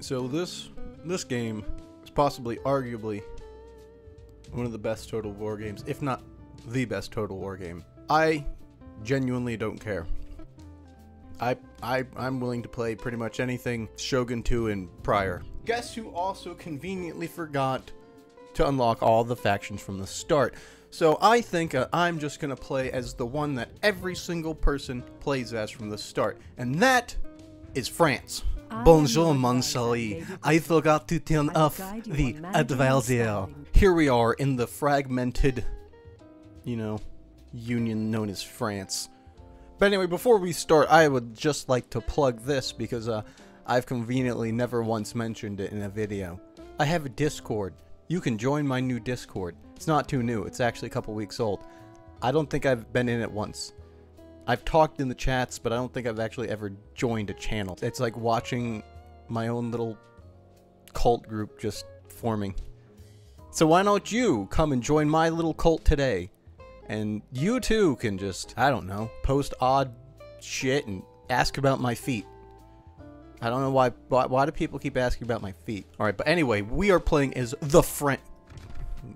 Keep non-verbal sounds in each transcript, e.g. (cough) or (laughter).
So this this game is possibly, arguably, one of the best Total War games, if not the best Total War game. I genuinely don't care. I I I'm willing to play pretty much anything Shogun 2 and prior. Guess who also conveniently forgot to unlock all the factions from the start. So I think uh, I'm just gonna play as the one that every single person plays as from the start, and that is France. Bonjour, mon chéri. I forgot to turn off the advisor. Here we are in the fragmented, you know, union known as France. But anyway, before we start, I would just like to plug this because uh, I've conveniently never once mentioned it in a video. I have a Discord. You can join my new Discord. It's not too new, it's actually a couple weeks old. I don't think I've been in it once. I've talked in the chats, but I don't think I've actually ever joined a channel. It's like watching my own little cult group just forming. So why don't you come and join my little cult today? And you too can just, I don't know, post odd shit and ask about my feet. I don't know why, why, why do people keep asking about my feet? Alright, but anyway, we are playing as the French,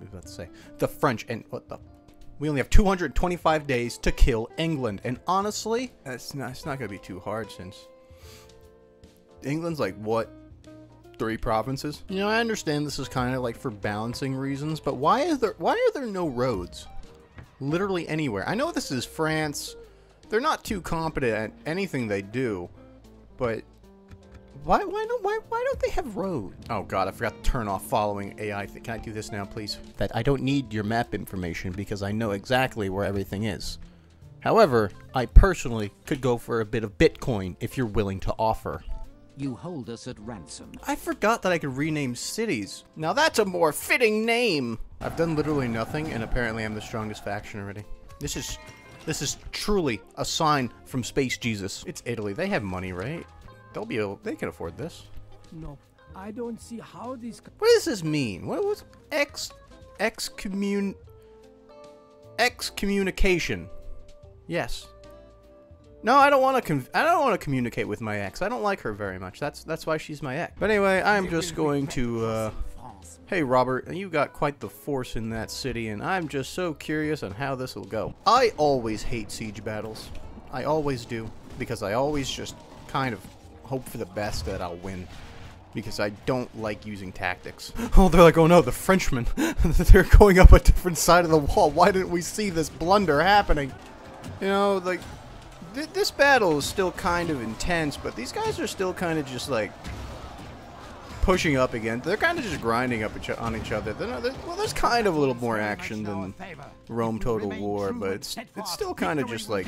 about to say, the French, and what the, we only have 225 days to kill England, and honestly, it's not, it's not gonna be too hard since England's like, what, three provinces? You know, I understand this is kind of like for balancing reasons, but why is there, why are there no roads? literally anywhere. I know this is France. They're not too competent at anything they do, but why why don't why why don't they have road? Oh god, I forgot to turn off following AI. Can I do this now, please? That I don't need your map information because I know exactly where everything is. However, I personally could go for a bit of Bitcoin if you're willing to offer. You hold us at ransom. I forgot that I could rename cities. Now that's a more fitting name. I've done literally nothing, and apparently I'm the strongest faction already. This is, this is truly a sign from Space Jesus. It's Italy. They have money, right? They'll be able. They can afford this. No, I don't see how this. What does this mean? What was ex, excommun, excommunication? Yes. No, I don't want to. I don't want to communicate with my ex. I don't like her very much. That's that's why she's my ex. But anyway, I'm just going to. Uh, hey, Robert, you got quite the force in that city, and I'm just so curious on how this will go. I always hate siege battles. I always do because I always just kind of hope for the best that I'll win. Because I don't like using tactics. (laughs) Oh, they're like, oh no, the Frenchmen. (laughs) they're going up a different side of the wall. Why didn't we see this blunder happening? You know, like, th this battle is still kind of intense, but these guys are still kind of just like pushing up again. They're kind of just grinding up each on each other. Not, well, there's kind of a little more action than Rome Total War, but it's it's still kind of just like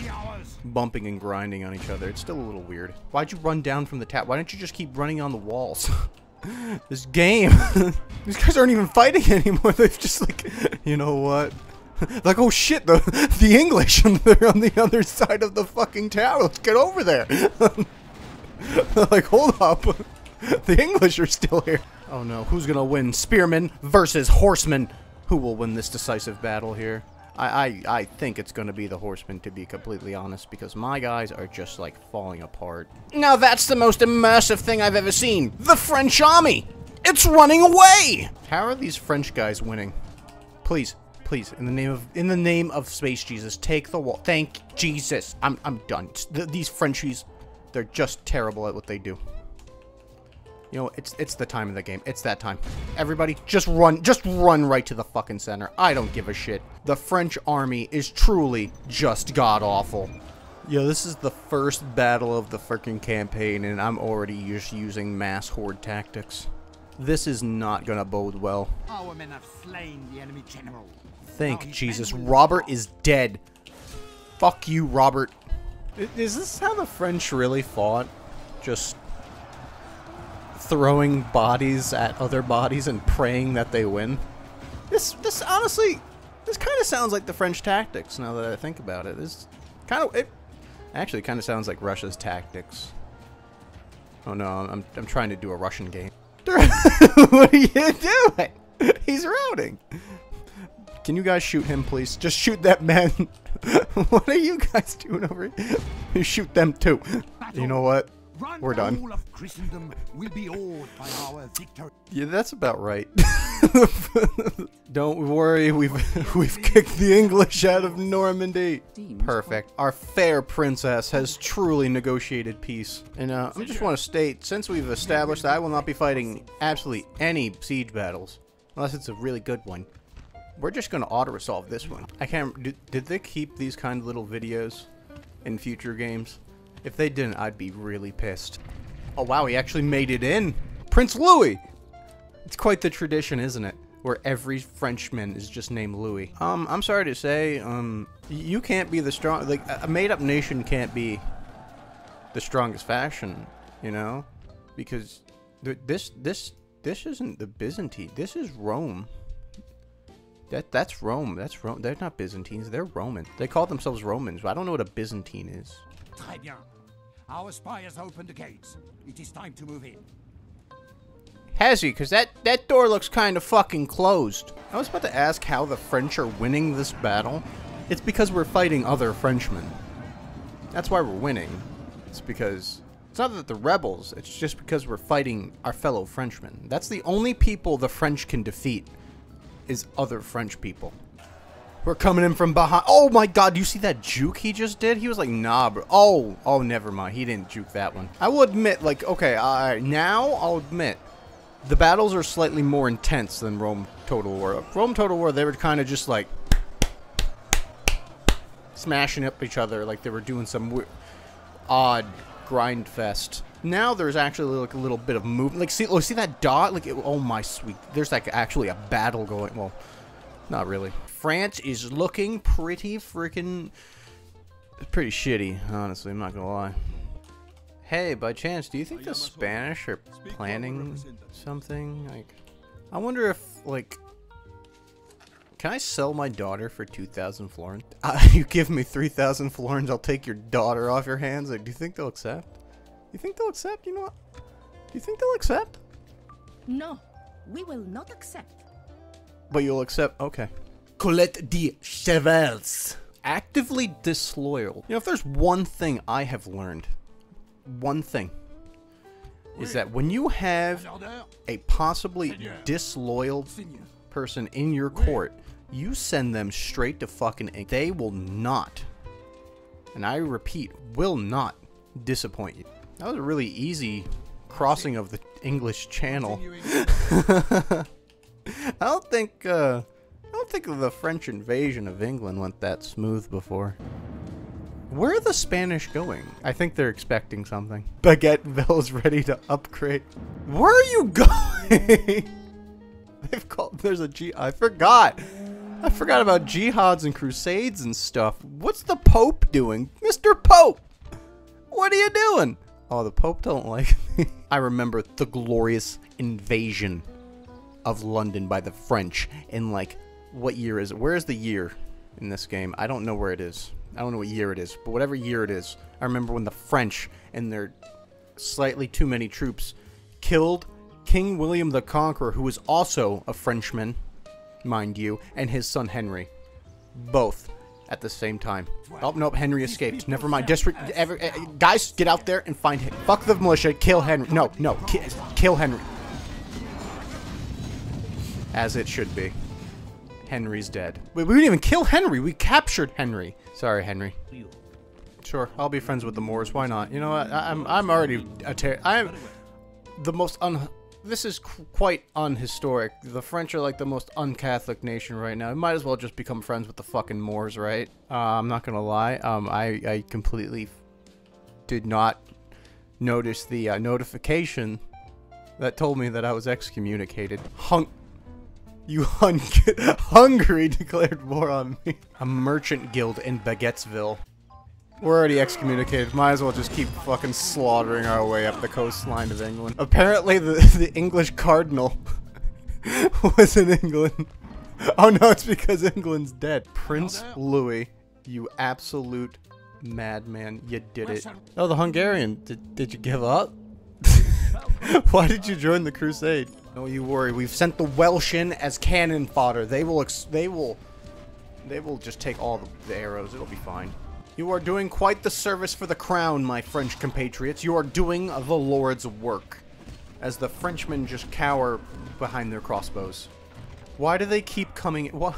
bumping and grinding on each other. It's still a little weird. Why'd you run down from the tap? Why don't you just keep running on the walls? (laughs) this game, (laughs) these guys aren't even fighting (laughs) anymore. They've just like, you know what? like, oh shit, the the English, they're on the other side of the fucking tower. Let's get over there. like, hold up. (laughs) the English are still here. Oh no, who's gonna win? Spearmen versus horsemen. Who will win this decisive battle here? I, I, I think it's gonna be the horsemen, to be completely honest, because my guys are just, like, falling apart. Now that's the most immersive thing I've ever seen! The French army! It's running away! How are these French guys winning? Please, please, in the name of in the name of Space Jesus, take the wall. Thank Jesus. I'm I'm done. Th these Frenchies, they're just terrible at what they do. You know, it's it's the time of the game. It's that time. Everybody, just run, just run right to the fucking center. I don't give a shit. The French army is truly just god-awful. Yo, this is the first battle of the freaking campaign, and I'm already just using mass horde tactics. This is not gonna bode well. Our men have slain the enemy general. Thank Jesus. Robert is dead. Fuck you, Robert. Is this how the French really fought? Just throwing bodies at other bodies and praying that they win. This, this honestly, this kind of sounds like the French tactics. Now that I think about it, this kind of it actually kind of sounds like Russia's tactics. Oh no, I'm I'm trying to do a Russian game. (laughs) what are you doing? (laughs) He's routing. Can you guys shoot him, please? Just shoot that man. (laughs) what are you guys doing over here? You shoot them too. You know what? One We're done. Of Christendom will be awed by our victory. Yeah, that's about right. (laughs) Don't worry, we've (laughs) we've kicked the English out of Normandy. Perfect. Our fair princess has truly negotiated peace. And uh, I just want to state, since we've established that I will not be fighting absolutely any siege battles, unless it's a really good one. We're just going to auto-resolve this one. I can't... Did, did they keep these kind of little videos in future games? If they didn't, I'd be really pissed. Oh wow, he actually made it in! Prince Louis! It's quite the tradition, isn't it? Where every Frenchman is just named Louis. Um, I'm sorry to say, um, you can't be the strong, like, a made-up nation can't be the strongest faction, you know? Because th- this, this, this isn't the Byzantine, this is Rome. That, that's Rome, that's Rome, they're not Byzantines, they're Roman. They call themselves Romans, but I don't know what a Byzantine is. Très bien. Our spy has opened the gates. It is time to move in. Has he? Because that, that door looks kind of fucking closed. I was about to ask how the French are winning this battle. It's because we're fighting other Frenchmen. That's why we're winning. It's because... It's not that the rebels, it's just because we're fighting our fellow Frenchmen. That's the only people the French can defeat, is other French people. We're coming in from behind. Oh my god, do you see that juke he just did? He was like, nah, bro. Oh, oh, never mind. He didn't juke that one. I will admit, like, okay, uh, now I'll admit, the battles are slightly more intense than Rome Total War. Rome Total War, they were kind of just like smashing up each other like they were doing some odd grind fest. Now there's actually like a little bit of movement. Like see, oh, see that dot? Like it, oh my sweet. There's like actually a battle going. Well, not really. France is looking pretty freaking pretty shitty, honestly. I'm not gonna lie. Hey, by chance, do you think the Spanish are planning something? Like, I wonder if like, can I sell my daughter for two thousand florins? Uh, (laughs) you give me three thousand florins, I'll take your daughter off your hands. Like, do you think they'll accept? You think they'll accept? You know what? Do you think they'll accept? No, we will not accept. But you'll accept. Okay. Colette de Chevals. Actively disloyal. You know, if there's one thing I have learned, one thing, is that when you have a possibly disloyal person in your court, you send them straight to fucking ink. They will not, and I repeat, will not disappoint you. That was a really easy crossing of the English Channel. (laughs) I don't think uh, I don't think the French invasion of England went that smooth before. Where are the Spanish going? I think they're expecting something. Baguetteville's ready to upgrade. Where are you going? (laughs) They've called. There's a G. I forgot. I forgot about jihads and crusades and stuff. What's the Pope doing, Mr. Pope? What are you doing? Oh, the Pope don't like (laughs) me. I remember the glorious invasion of London by the French in like what year is it? Where is the year in this game? I don't know where it is. I don't know what year it is, but whatever year it is, I remember when the French and their slightly too many troops killed King William the Conqueror, who was also a Frenchman, mind you, and his son Henry, both at the same time. Oh nope, Henry escaped. Never mind. District, ever, uh, guys, get out there and find him. Fuck the militia. Kill Henry. No, no, ki- kill Henry. As it should be. Henry's dead. Wait, we didn't even kill Henry. We captured Henry. Sorry, Henry. Sure, I'll be friends with the Moors. Why not? You know what? I, I'm I'm already a ter- I'm the most un. This is qu- quite unhistoric. The French are like the most un-Catholic nation right now. We might as well just become friends with the fucking Moors, right? Uh, I'm not gonna lie. Um, I I completely did not notice the uh, notification that told me that I was excommunicated. Hung. You hun- (laughs) Hungary declared war on me. A merchant guild in Baguetteville. We're already excommunicated. Might as well just keep fucking slaughtering our way up the coastline of England. Apparently, the (laughs) the English cardinal (laughs) was in England. Oh no, it's because England's dead. Prince oh, Louis, you absolute madman, you did it. Oh, the Hungarian. Did did you give up? (laughs) Why did you join the crusade? Don't you worry. We've sent the Welsh in as cannon fodder. They will. Ex- they will. They will just take all the, the arrows. It'll be fine. You are doing quite the service for the crown, my French compatriots. You are doing the Lord's work. As the Frenchmen just cower behind their crossbows. Why do they keep coming? What?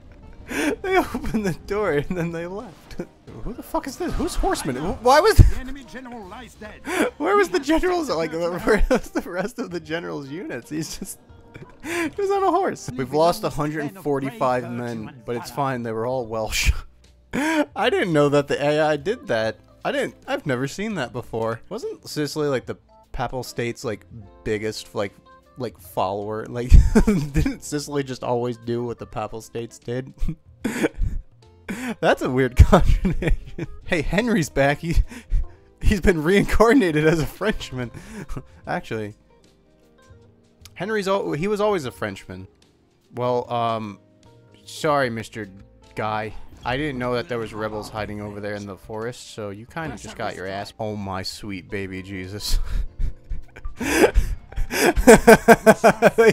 (laughs) they opened the door and then they left. (laughs) Who the fuck is this? Who's horseman? Why was? The (laughs) enemy general lies dead. Where was the general's? Like, where was the rest of the general's units? He's just. he was on a horse. We've lost 145 men, but it's fine. They were all Welsh. I didn't know that the AI did that. I didn't. I've never seen that before. Wasn't Sicily like the Papal States like biggest like like follower? Like, (laughs) didn't Sicily just always do what the Papal States did? (laughs) That's a weird (laughs) contradiction. hey, Henry's back. He he's been reincarnated as a Frenchman. Actually, Henry's al- he was always a Frenchman. Well, um, sorry, Mister Guy. I didn't know that there was rebels hiding over there in the forest, so you kind of just got your ass. Oh my sweet baby Jesus. (laughs) they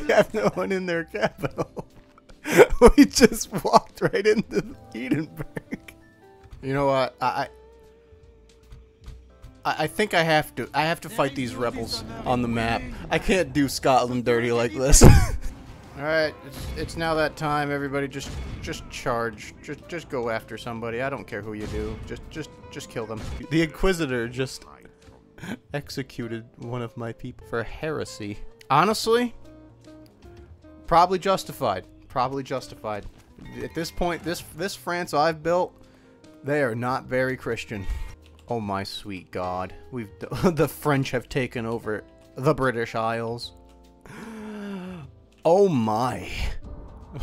have no one in their capital. (laughs) we just walked right into Edinburgh. You know what? I, I I think I have to. I have to fight these rebels on the map. I can't do Scotland dirty like this. (laughs) All right, it's, it's now that time. Everybody, just just charge. Just just go after somebody. I don't care who you do. Just just just kill them. The Inquisitor just (laughs) executed one of my people for heresy. Honestly, probably justified. Probably justified. At this point, this this France I've built, they are not very Christian. Oh my sweet God, we've (laughs) the French have taken over the British Isles. Oh my.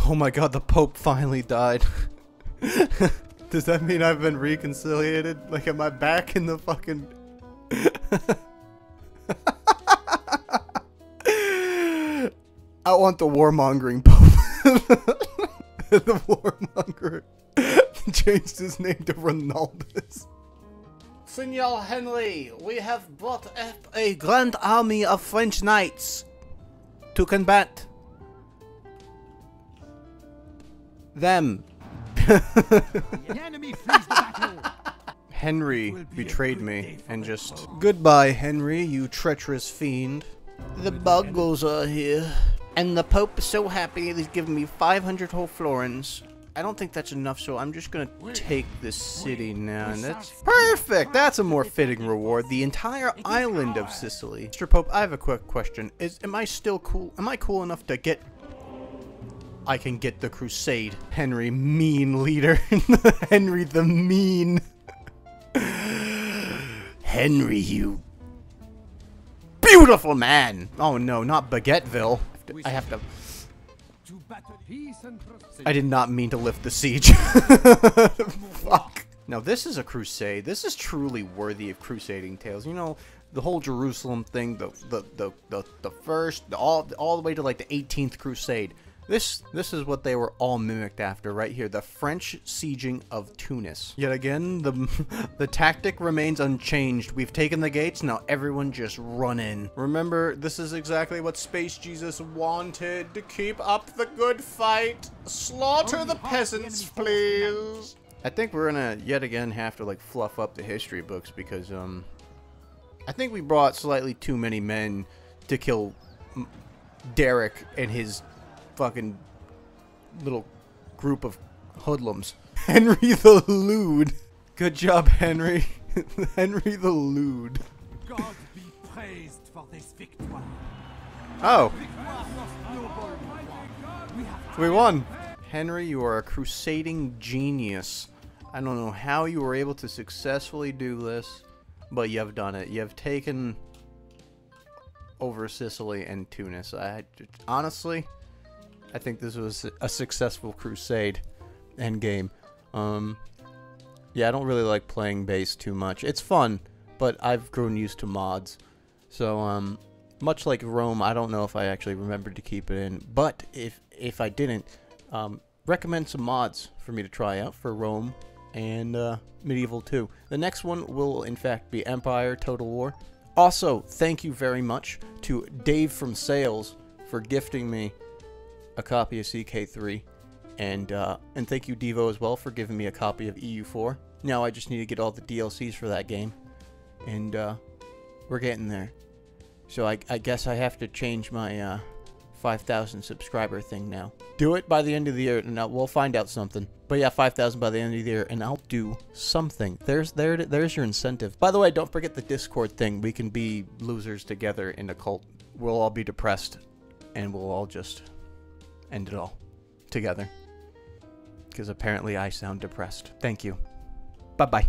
Oh my god, the Pope finally died. (laughs) Does that mean I've been reconciliated? Like, am I back in the fucking. (laughs) I want the warmongering Pope. (laughs) the warmonger changed his name to Ronaldus. Senor Henry, we have brought up a grand army of French knights to combat them. The enemy flees the. (laughs) Henry betrayed me and just. Goodbye, Henry, you treacherous fiend. The Buggles are here. And the Pope is so happy he's given me 500 whole florins. I don't think that's enough, so I'm just gonna take this city now, and that's perfect. That's a more fitting reward. The entire island of Sicily. Mr. Pope, I have a quick question. Is am I still cool? Am I cool enough to get? I can get the crusade. Henry, mean leader. (laughs) Henry the mean. (sighs) Henry, you beautiful man. Oh no, not Baguetteville. I have to. I did not mean to lift the siege. (laughs) Fuck. Now this is a crusade. This is truly worthy of crusading tales. You know, the whole Jerusalem thing, the the the the, the first, all all the way to like the 18th crusade. This this is what they were all mimicked after right here. The French sieging of Tunis. Yet again, the (laughs) the tactic remains unchanged. We've taken the gates, now everyone just run in. Remember, this is exactly what Space Jesus wanted. To keep up the good fight. Slaughter the peasants, please. I think we're gonna yet again have to like fluff up the history books because um I think we brought slightly too many men to kill Derek and his fucking little group of hoodlums. (laughs) Henry the Lewd. Good job, Henry. (laughs) Henry the Lewd. God be praised for this victory. Oh, Victoire most noble. We we won. Henry, you are a crusading genius. I don't know how you were able to successfully do this, but you have done it. You have taken over Sicily and Tunis. I honestly, I think this was a successful crusade end game. Um, yeah, I don't really like playing base too much. It's fun, but I've grown used to mods. So, um, much like Rome, I don't know if I actually remembered to keep it in. But if if I didn't, um, recommend some mods for me to try out for Rome and uh, Medieval 2. The next one will, in fact, be Empire Total War. Also, thank you very much to Dave from Sales for gifting me a copy of CK3, and uh, and thank you Devo as well for giving me a copy of EU4. Now I just need to get all the DLCs for that game, and uh, we're getting there. So I, I guess I have to change my uh, 5,000 subscriber thing now. Do it by the end of the year, and we'll find out something. But yeah, 5,000 by the end of the year, and I'll do something. There's there there's your incentive. By the way, don't forget the Discord thing. We can be losers together in a cult. We'll all be depressed, and we'll all just end it all together. Because apparently I sound depressed. Thank you. Bye bye.